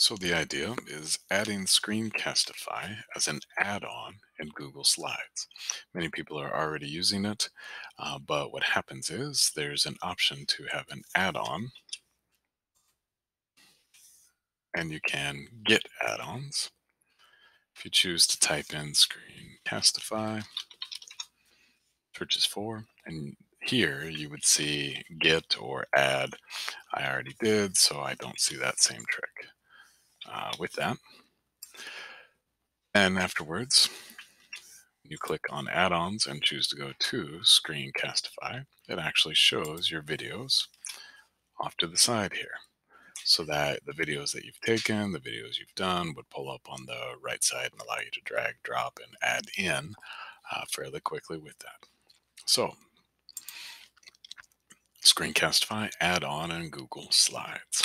So the idea is adding Screencastify as an add-on in Google Slides. Many people are already using it, uh, but what happens is there's an option to have an add-on and you can get add-ons. If you choose to type in Screencastify, searches for, and here you would see get or add. I already did, so I don't see that same trick uh, with that. And afterwards, you click on add-ons and choose to go to Screencastify. It actually shows your videos off to the side here so that the videos that you've taken, the videos you've done would pull up on the right side and allow you to drag, drop, and add in uh, fairly quickly with that. So Screencastify add-on in Google Slides.